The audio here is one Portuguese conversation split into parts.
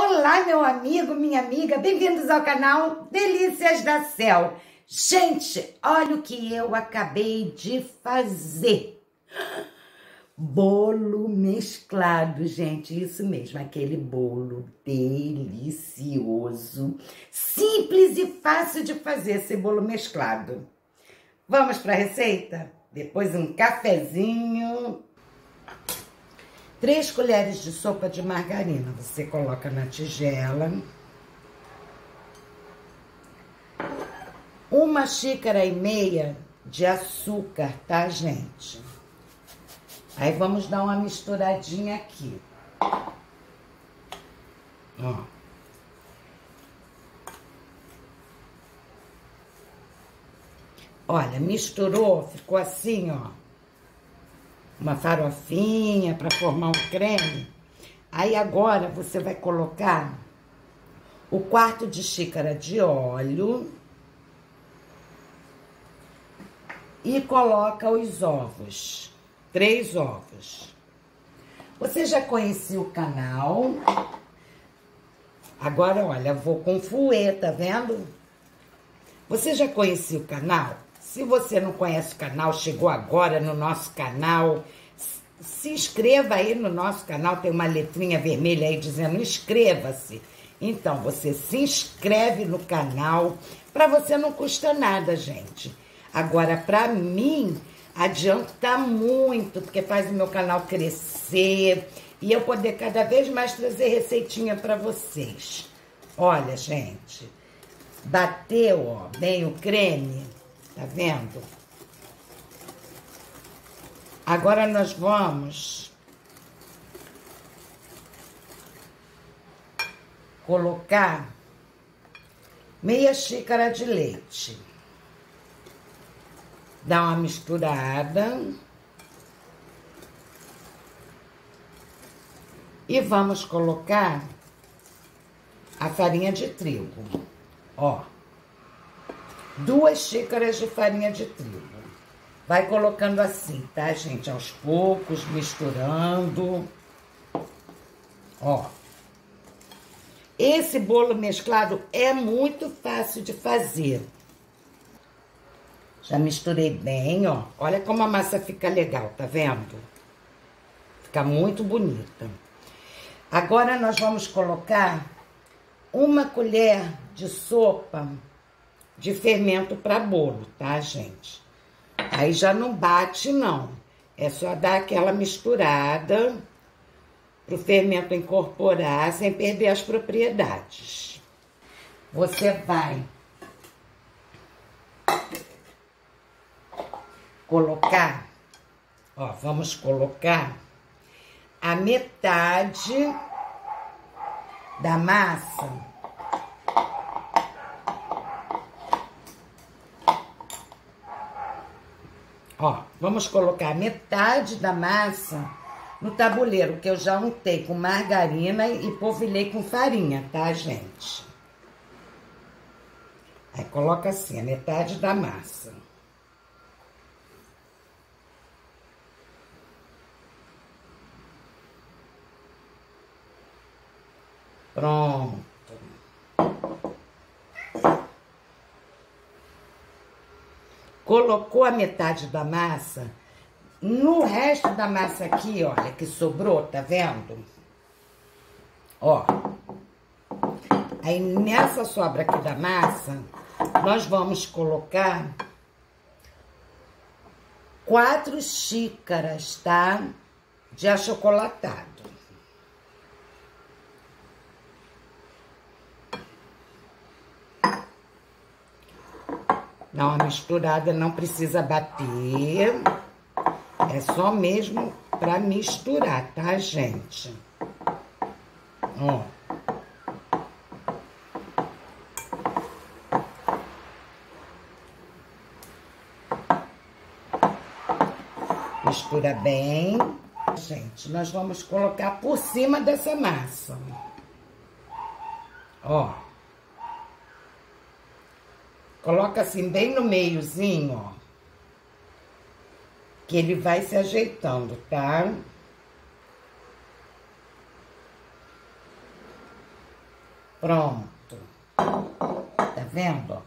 Olá, meu amigo, minha amiga, bem-vindos ao canal Delícias da Céu. Gente, olha o que eu acabei de fazer. Bolo mesclado, gente, isso mesmo, aquele bolo delicioso, simples e fácil de fazer esse bolo mesclado. Vamos para a receita? Depois um cafezinho. Três colheres de sopa de margarina, você coloca na tigela. Uma xícara e meia de açúcar, tá, gente? Aí vamos dar uma misturadinha aqui. Ó. Olha, misturou, ficou assim, ó. Uma farofinha para formar um creme. Aí agora você vai colocar o quarto de xícara de óleo e coloca os ovos três ovos. Você já conhecia o canal? Agora, olha, vou com fuê, tá vendo? Você já conhecia o canal? Se você não conhece o canal, chegou agora no nosso canal, se inscreva aí no nosso canal, tem uma letrinha vermelha aí dizendo inscreva-se. Então, você se inscreve no canal, para você não custa nada, gente. Agora, para mim, adianta muito, porque faz o meu canal crescer e eu poder cada vez mais trazer receitinha para vocês. Olha, gente, bateu, ó, bem o creme, tá vendo? Agora nós vamos colocar meia xícara de leite dá uma misturada. E vamos colocar a farinha de trigo. Ó, duas xícaras de farinha de trigo. Vai colocando assim, tá, gente? Aos poucos, misturando. Ó. Esse bolo mesclado é muito fácil de fazer. Já misturei bem, ó. Olha como a massa fica legal, tá vendo? Fica muito bonita. Agora nós vamos colocar uma colher de sopa de fermento para bolo, tá, gente? Aí já não bate, não. É só dar aquela misturada pro fermento incorporar sem perder as propriedades. Você vai colocar, ó, vamos colocar a metade da massa. Ó, vamos colocar metade da massa no tabuleiro, que eu já untei com margarina e polvilhei com farinha, tá, gente? Aí coloca assim, a metade da massa. Pronto. Colocou a metade da massa. No resto da massa aqui, olha, que sobrou, tá vendo? Ó. Aí, nessa sobra aqui da massa, nós vamos colocar quatro xícaras, tá? De achocolatado. Dá uma misturada, não precisa bater. É só mesmo pra misturar, tá, gente? Ó. Mistura bem. Gente, nós vamos colocar por cima dessa massa. Ó. Coloca assim bem no meiozinho, ó. Que ele vai se ajeitando, tá? Pronto. Tá vendo?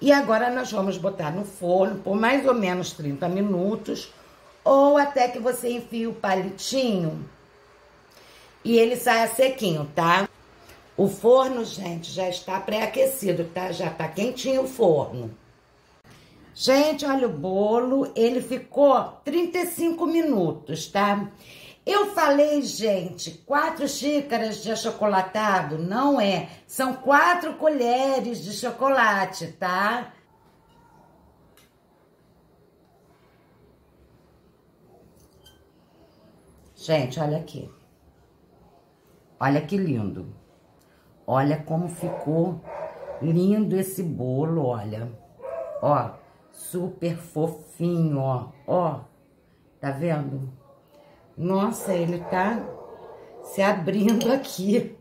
E agora nós vamos botar no forno por mais ou menos 30 minutos, ou até que você enfie o palitinho e ele saia sequinho, tá? O forno, gente, já está pré-aquecido, tá? Já tá quentinho o forno. Gente, olha o bolo, ele ficou 35 minutos, tá? Eu falei, gente, quatro xícaras de achocolatado, não é. São quatro colheres de chocolate, tá? Gente, olha aqui. Olha que lindo. Olha como ficou lindo esse bolo, olha. Ó, super fofinho, ó. Ó, tá vendo? Nossa, ele tá se abrindo aqui.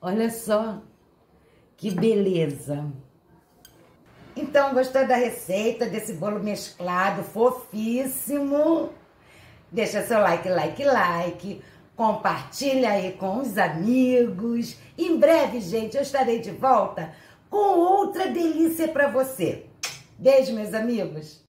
Olha só que beleza. Então, gostou da receita desse bolo mesclado, fofíssimo? Deixa seu like, like, like. Compartilha aí com os amigos. Em breve, gente, eu estarei de volta com outra delícia para você. Beijo, meus amigos.